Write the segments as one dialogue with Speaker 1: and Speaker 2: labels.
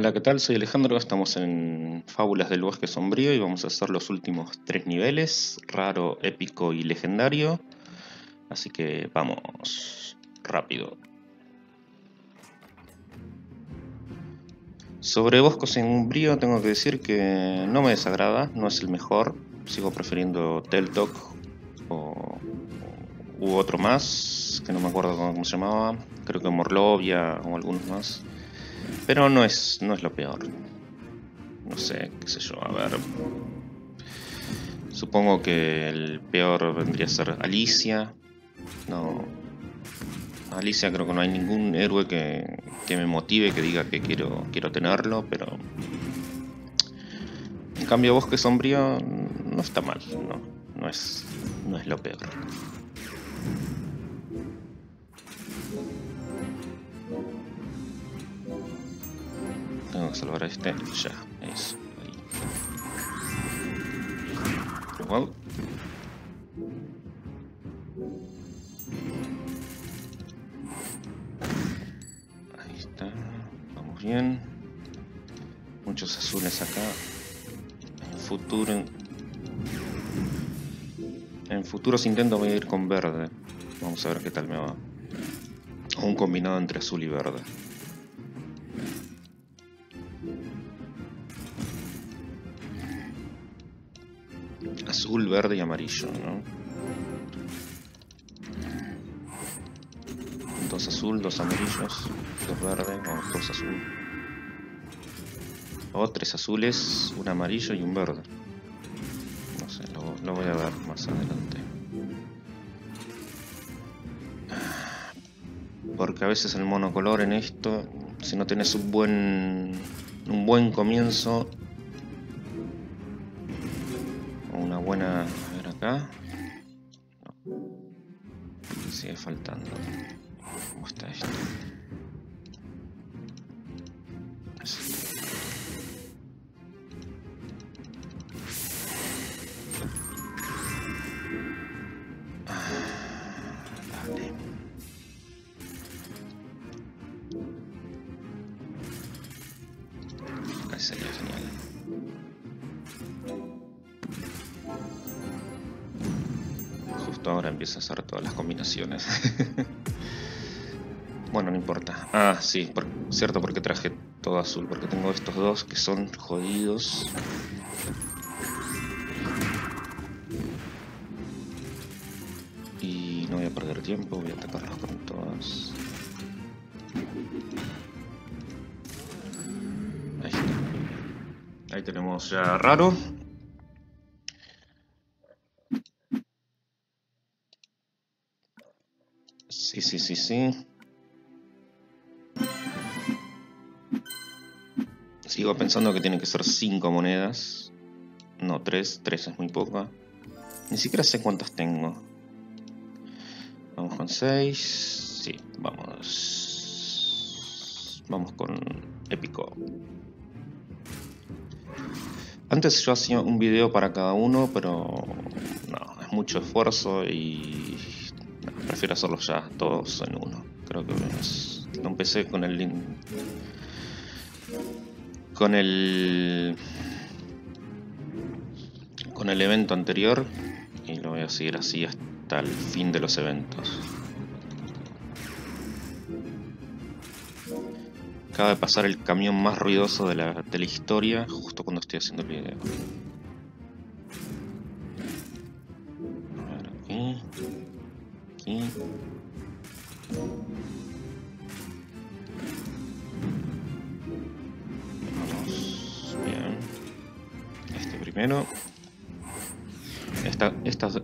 Speaker 1: Hola, ¿qué tal? Soy Alejandro, estamos en Fábulas del Bosque Sombrío y vamos a hacer los últimos tres niveles, raro, épico y legendario. Así que vamos rápido. Sobre Bosque Sombrío tengo que decir que no me desagrada, no es el mejor. Sigo prefiriendo Teltok o, u otro más, que no me acuerdo cómo se llamaba. Creo que Morlovia o algunos más. Pero no es, no es lo peor. No sé, qué sé yo, a ver. Supongo que el peor vendría a ser Alicia. No. Alicia creo que no hay ningún héroe que, que me motive, que diga que quiero, quiero tenerlo, pero... En cambio Bosque Sombrío no está mal, no, no, es, no es lo peor. Tengo que salvar a este. Ya, eso. Ahí. Igual. Ahí está. Vamos bien. Muchos azules acá. En futuro. En futuros intentos voy a ir con verde. Vamos a ver qué tal me va. Un combinado entre azul y verde. Azul, verde y amarillo, ¿no? Dos azul, dos amarillos, dos verde, o dos azul. O tres azules, un amarillo y un verde. No sé, lo, lo voy a ver más adelante. Porque a veces el monocolor en esto, si no tienes un buen, un buen comienzo, acá. No. Sigue faltando. ¿Cómo está esto? Ahora empieza a hacer todas las combinaciones. bueno, no importa. Ah, sí, cierto, porque traje todo azul. Porque tengo estos dos que son jodidos. Y no voy a perder tiempo, voy a atacarlos con todas. Ahí está. Ahí tenemos ya raro. Sí, sí, sí, sí. Sigo pensando que tienen que ser 5 monedas. No, 3. 3 es muy poca. Ni siquiera sé cuántas tengo. Vamos con 6. Sí, vamos. Vamos con épico. Antes yo hacía un video para cada uno, pero no, es mucho esfuerzo y prefiero hacerlos ya todos en uno. Creo que es, lo empecé con el. Con el. Con el evento anterior. Y lo voy a seguir así hasta el fin de los eventos. Acaba de pasar el camión más ruidoso de la, de la historia justo cuando estoy haciendo el video.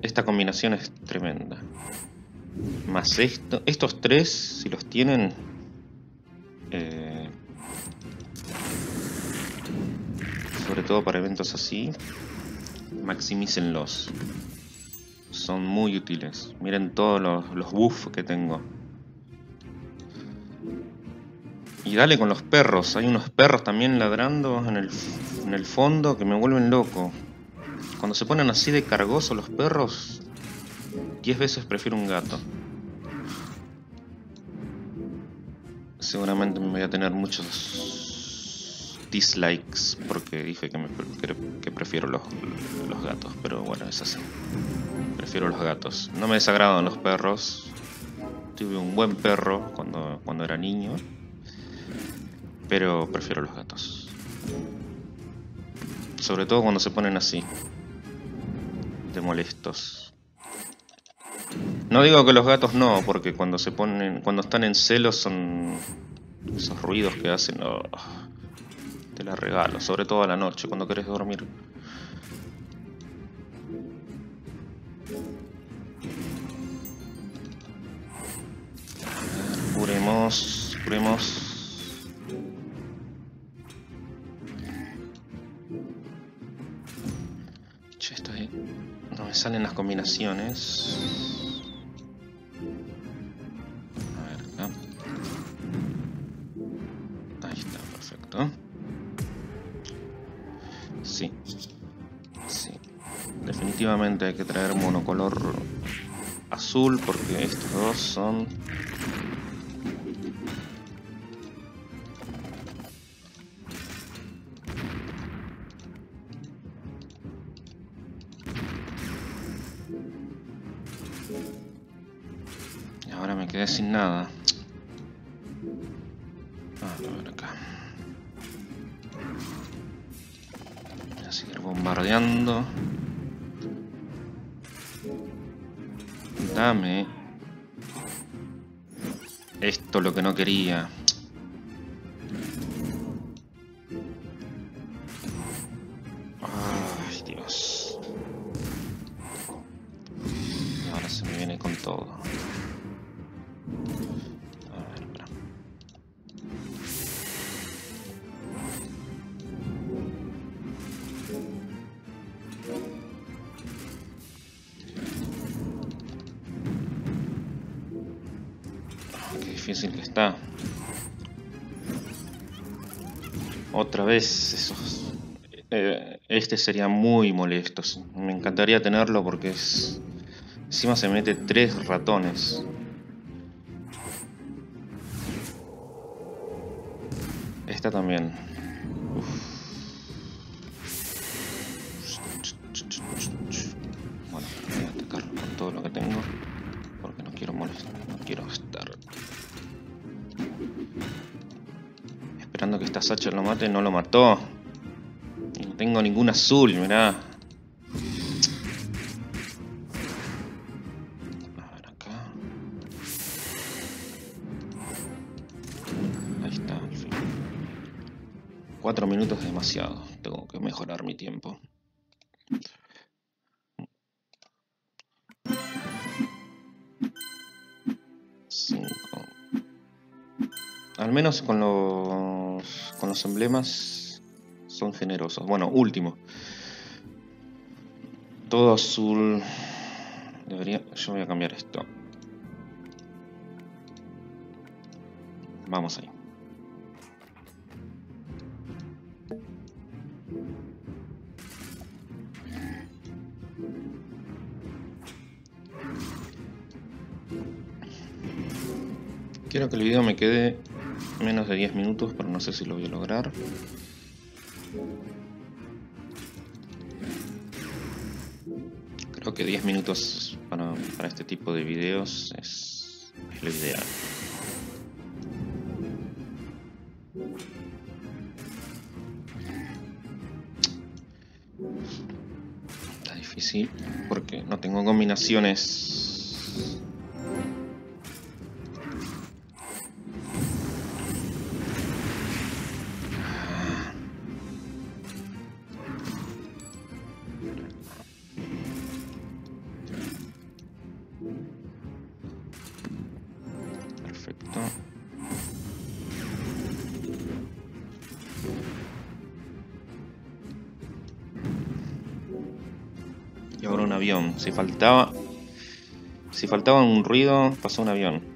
Speaker 1: Esta, combinación es tremenda. Más esto. Estos tres, si los tienen. Eh, sobre todo para eventos así. Maximícenlos son muy útiles. Miren todos los, los buffs que tengo. Y dale con los perros. Hay unos perros también ladrando en el, en el fondo que me vuelven loco. Cuando se ponen así de cargosos los perros, 10 veces prefiero un gato. Seguramente me voy a tener muchos dislikes porque dije que prefiero los, los gatos, pero bueno, es así. Prefiero los gatos. No me desagradan los perros. Tuve un buen perro cuando, cuando era niño, pero prefiero los gatos. Sobre todo cuando se ponen así, molestos. No digo que los gatos no, porque cuando se ponen, cuando están en celos son esos ruidos que hacen. Oh, te la regalo, sobre todo a la noche cuando querés dormir. Curemos, curemos. Salen las combinaciones. definitivamente hay que traer monocolor azul porque estos dos son nada ah, a ver acá voy a seguir bombardeando Dame. Esto lo que no quería. Difícil que está. Otra vez esos... Eh, este sería muy molesto. Me encantaría tenerlo porque es... Encima se mete tres ratones. Esta también. Sacher lo mate, no lo mató. No tengo ningún azul, mirá. A ver acá. Ahí está, al fin. Cuatro minutos es demasiado. Tengo que mejorar mi tiempo. Al menos con los, con los emblemas son generosos. Bueno, último. Todo azul. Debería. Yo voy a cambiar esto. Vamos ahí. Quiero que el video me quede menos de 10 minutos, pero no sé si lo voy a lograr. Creo que 10 minutos para, este tipo de videos es, es lo ideal. Está difícil porque no tengo combinaciones avión. Si faltaba... Si faltaba un ruido, pasó un avión.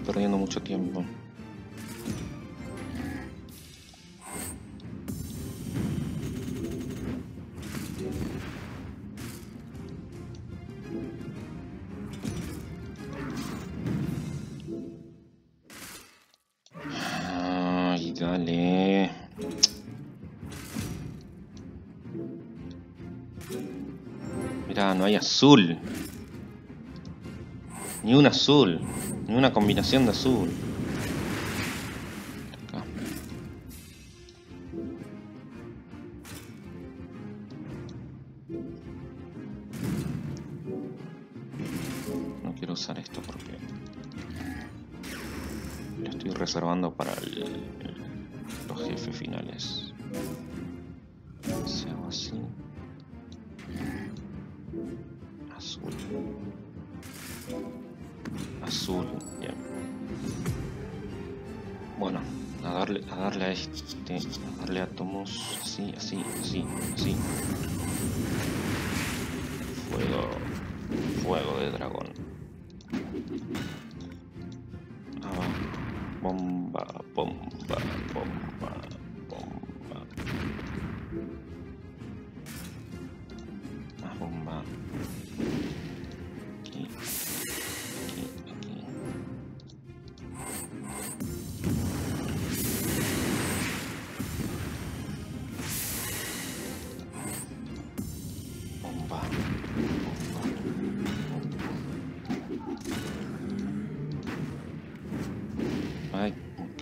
Speaker 1: Perdiendo mucho tiempo. Ay, dale. Mira, no hay azul. Ni un azul. Ni una combinación de azul. No quiero usar esto porque lo estoy reservando para los jefes finales. Si hago así. Azul. Azul, bien. Bueno, a darle, a darle a este, a darle átomos, así, así, así, así. Fuego, fuego de dragón. Ah, bomba, bomba, bomba.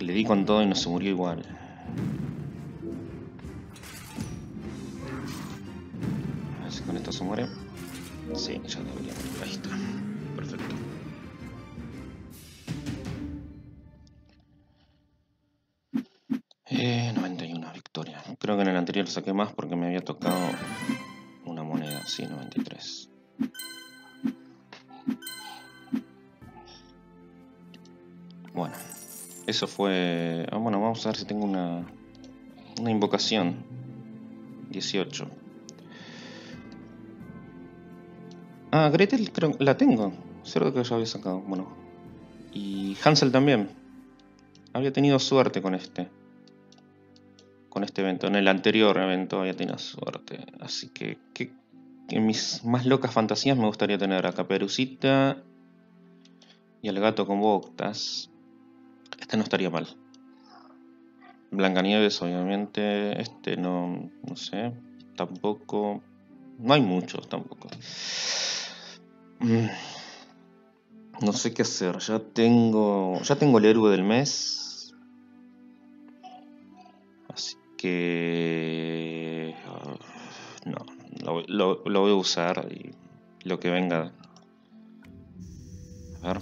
Speaker 1: Le di con todo y no se murió igual. A ver si con esto se muere. Sí, ya debería morir. Ahí está. Perfecto. Eh, 91 victoria. Creo que en el anterior saqué más porque me había tocado una moneda. Sí, 93. Bueno, eso fue... ah, bueno, vamos a ver si tengo una, una invocación. 18. Ah, Gretel creo la tengo. Cierto que ya había sacado. Bueno. Y Hansel también. Había tenido suerte con este. Con este evento. En el anterior evento había tenido suerte. Así que, que mis más locas fantasías me gustaría tener a Caperucita y al gato con botas. Este no estaría mal. Blancanieves, obviamente. Este no, no sé. Tampoco. No hay muchos tampoco. Mm. No sé qué hacer. Ya tengo. Ya tengo el héroe del mes. Así que. ah, No. Lo, lo- lo voy a usar y lo que venga. A ver.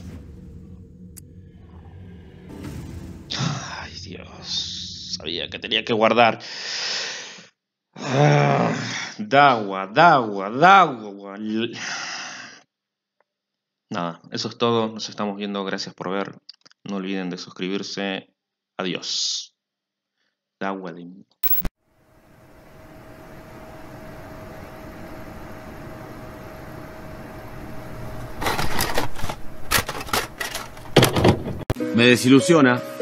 Speaker 1: Dios. Sabía que tenía que guardar. Ah, Dagua, Dagua, Dagua. Nada, eso es todo. Nos estamos viendo. Gracias por ver. No olviden de suscribirse. Adiós. Dagua de...
Speaker 2: Me desilusiona.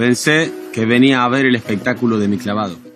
Speaker 2: Pensé que venía a ver el espectáculo de mi clavado.